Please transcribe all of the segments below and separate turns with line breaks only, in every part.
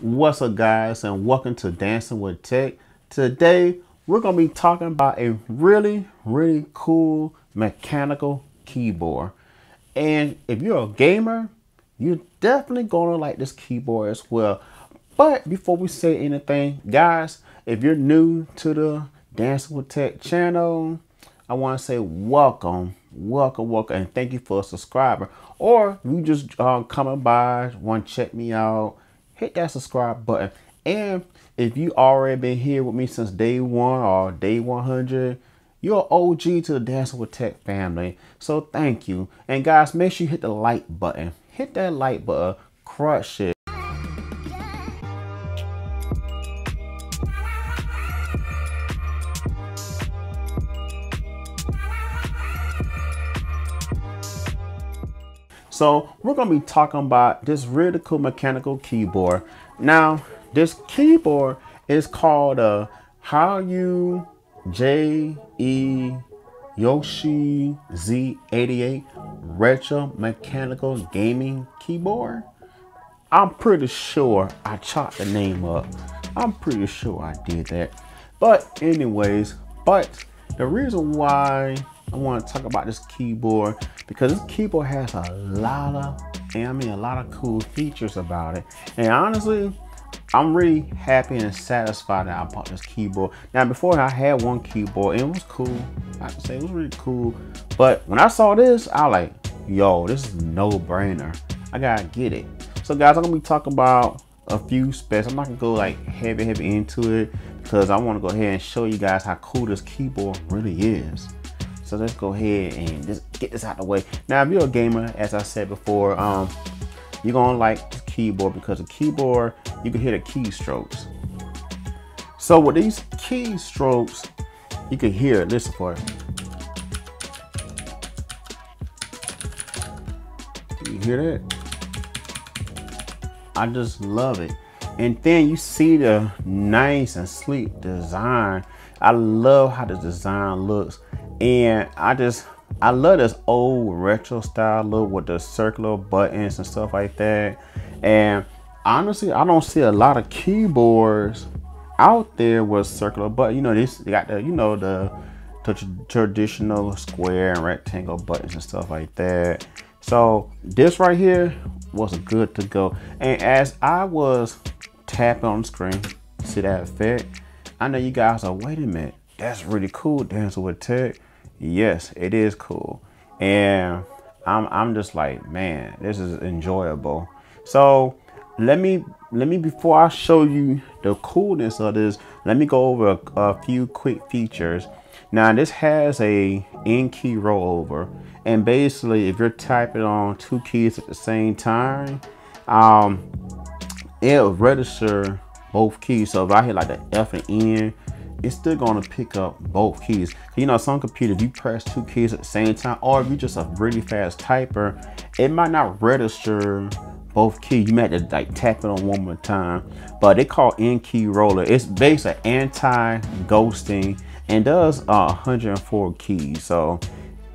What's up guys and welcome to Dancing with Tech. Today we're going to be talking about a really really cool mechanical keyboard. And if you're a gamer, you're definitely going to like this keyboard as well. But before we say anything, guys, if you're new to the Dancing with Tech channel, I want to say welcome, welcome, welcome, and thank you for subscribing. Or you just uh, coming by, want to check me out, hit that subscribe button. And if you already been here with me since day one or day 100, you're OG to the Dancing with Tech family. So thank you. And guys, make sure you hit the like button. Hit that like button. Crush it. So we're going to be talking about this really cool mechanical keyboard. Now, this keyboard is called uh, a Hayu J-E Yoshi Z88 Retro Mechanical Gaming Keyboard. I'm pretty sure I chopped the name up. I'm pretty sure I did that. But anyways, but the reason why I want to talk about this keyboard because this keyboard has a lot of, I mean, a lot of cool features about it. And honestly, I'm really happy and satisfied that I bought this keyboard. Now, before I had one keyboard, and it was cool. I have say, it was really cool. But when I saw this, I like, yo, this is no brainer. I gotta get it. So guys, I'm gonna be talking about a few specs. I'm not gonna go like heavy, heavy into it because I wanna go ahead and show you guys how cool this keyboard really is. So let's go ahead and just get this out of the way. Now, if you're a gamer, as I said before, um, you're gonna like the keyboard because the keyboard, you can hear the keystrokes. So with these keystrokes, you can hear it. Listen for it. You hear that? I just love it. And then you see the nice and sleek design. I love how the design looks. And I just, I love this old retro style look with the circular buttons and stuff like that. And honestly, I don't see a lot of keyboards out there with circular button. You know, this they got the, you know, the, the traditional square and rectangle buttons and stuff like that. So this right here was good to go. And as I was tapping on the screen, see that effect? I know you guys are, wait a minute, that's really cool dancing with tech yes, it is cool. And I'm I'm just like, man, this is enjoyable. So let me let me before I show you the coolness of this, let me go over a, a few quick features. Now this has a in key rollover, and basically if you're typing on two keys at the same time, um, it'll register both keys. So if I hit like the F and N, it's still gonna pick up both keys. You know, some computers, you press two keys at the same time, or if you're just a really fast typer, it might not register both keys. You might have to like tap it on one more time. But they call in-key roller. It's basically anti-ghosting and does uh, 104 keys. So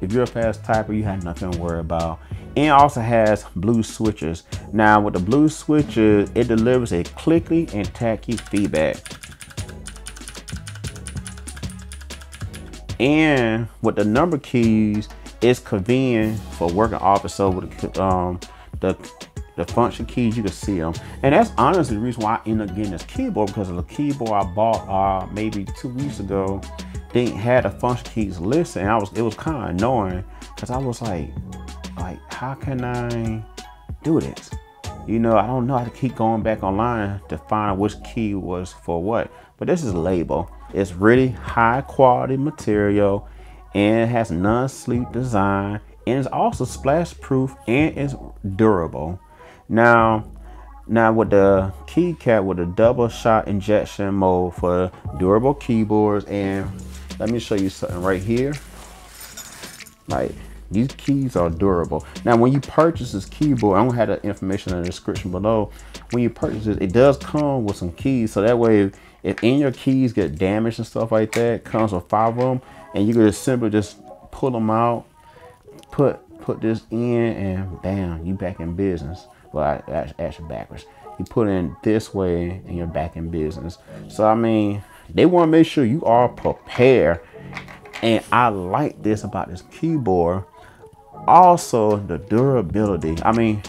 if you're a fast typer, you have nothing to worry about. And also has blue switches. Now with the blue switches, it delivers a clicky and tacky feedback. And with the number keys, it's convenient for working office. So with the, um, the the function keys, you can see them. And that's honestly the reason why I ended up getting this keyboard because the keyboard I bought uh, maybe two weeks ago didn't have the function keys listed. And I was it was kind of annoying because I was like, like how can I do this? You know, I don't know how to keep going back online to find which key was for what. But this is a label. It's really high quality material and has non-sleep design and it's also splash proof and it's durable. Now, now with the keycap with a double shot injection mold for durable keyboards and let me show you something right here. Like these keys are durable. Now when you purchase this keyboard, I don't have the information in the description below. When you purchase it, it does come with some keys so that way if any of your keys get damaged and stuff like that, comes with five of them, and you can just simply just pull them out, put put this in, and bam, you back in business. Well, actually backwards. you put in this way and you're back in business. So I mean, they want to make sure you are prepared. And I like this about this keyboard. Also, the durability. I mean,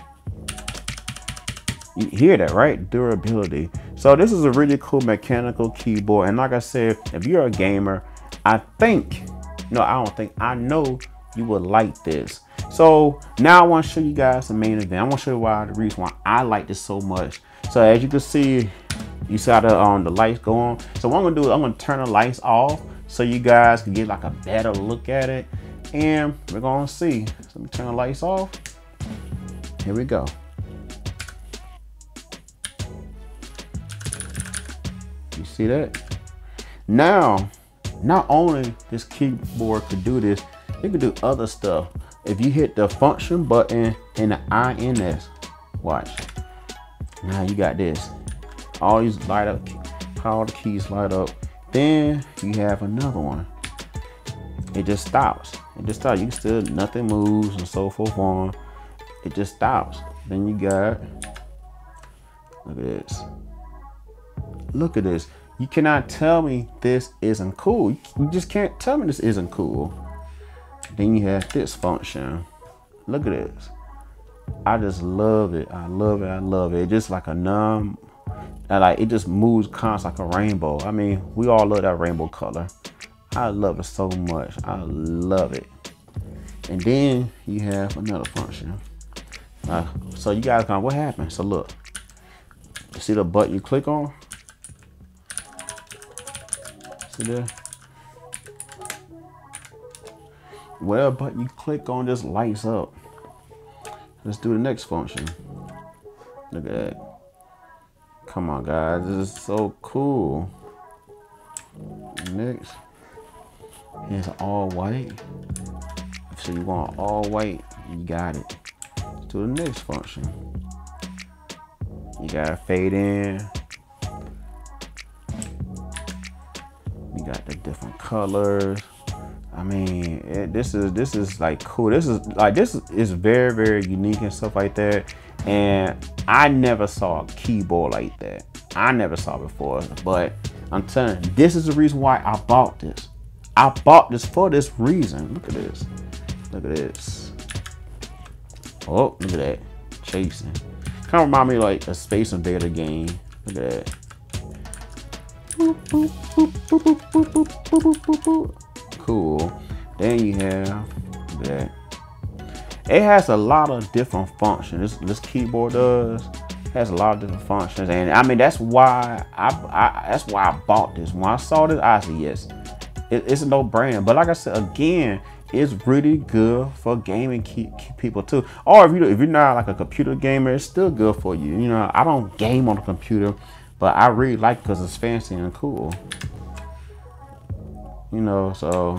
you hear that, right? Durability. So this is a really cool mechanical keyboard. And like I said, if you're a gamer, I think, no, I don't think, I know you would like this. So now I want to show you guys the main event. I want to show you why the reason why I like this so much. So as you can see, you see how the, um, the lights go on. So what I'm gonna do is I'm gonna turn the lights off so you guys can get like a better look at it. And we're gonna see. So let me turn the lights off. Here we go. You see that? Now, not only this keyboard could do this, it could do other stuff. If you hit the function button and the INS, watch. Now you got this. All these light up, all the keys light up. Then you have another one. It just stops. It just stops. You still nothing moves and so forth on. It just stops. Then you got look at this. Look at this. You cannot tell me this isn't cool. You just can't tell me this isn't cool. Then you have this function. Look at this. I just love it. I love it. I love it. It's just like a numb, like it just moves constantly like a rainbow. I mean, we all love that rainbow color. I love it so much. I love it. And then you have another function. Uh, so you guys going, what happened? So look, see the button you click on? See there? Whatever button you click on just lights up. Let's do the next function. Look at that. Come on, guys. This is so cool. Next It's all white. So you want all white, you got it. Let's do the next function. You gotta fade in. Got the different colors. I mean, it, this is this is like cool. This is like this is very very unique and stuff like that. And I never saw a keyboard like that. I never saw before. But I'm telling you, this is the reason why I bought this. I bought this for this reason. Look at this. Look at this. Oh, look at that. Chasing. Kind of remind me like a Space Invader game. Look at that. Cool. Then you have that. It has a lot of different functions. This, this keyboard does has a lot of different functions, and I mean that's why I, I that's why I bought this. When I saw this, I said yes, it, it's a no brand. But like I said again, it's really good for gaming key, key people too. Or if you if you're not like a computer gamer, it's still good for you. You know, I don't game on the computer, but I really like because it's fancy and cool you know, so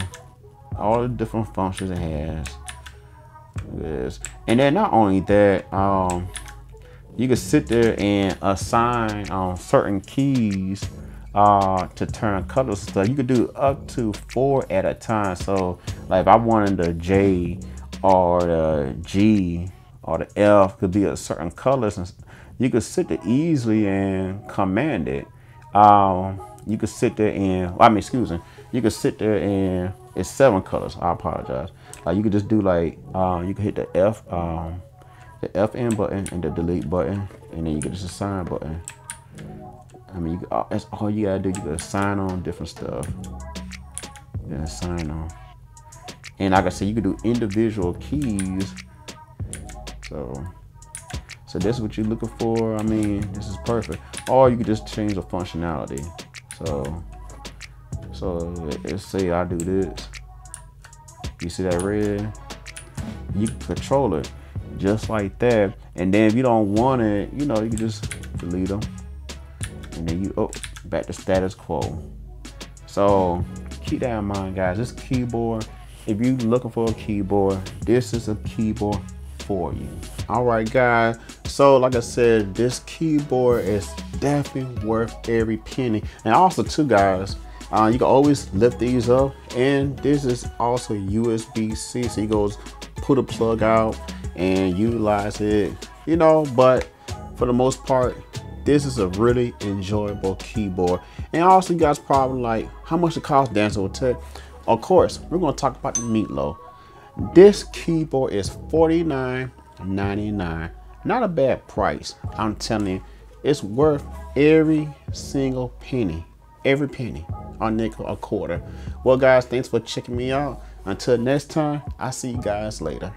all the different functions it has. This. And then not only that, um, you can sit there and assign um, certain keys uh, to turn colors and stuff. You could do up to four at a time. So like if I wanted the J or the G or the F could be a certain colors and you could sit there easily and command it. Um, you could sit there and, I mean, excuse me, you could sit there and it's seven colors. I apologize. Like you could just do like, um, you could hit the F, um, the FN button and the delete button, and then you get this assign button. I mean, you, uh, that's all you gotta do. You gotta sign on different stuff. You sign on. And like I said, you could do individual keys. So, so this is what you're looking for. I mean, this is perfect. Or you could just change the functionality. So so let's say I do this. You see that red? You can control it just like that. And then if you don't want it, you know, you can just delete them. And then you, oh, back to status quo. So keep that in mind, guys. This keyboard, if you're looking for a keyboard, this is a keyboard for you. All right, guys. So like I said, this keyboard is definitely worth every penny. And also too, guys, uh, you can always lift these up and this is also USB-C so you go put a plug out and utilize it you know but for the most part, this is a really enjoyable keyboard. And also, you guys probably like how much it costs Dancer Tech. Of course, we're gonna talk about the meatloaf. This keyboard is $49.99. Not a bad price. I'm telling you, it's worth every single penny. Every penny. A nickel, a quarter. Well, guys, thanks for checking me out. Until next time, I'll see you guys later.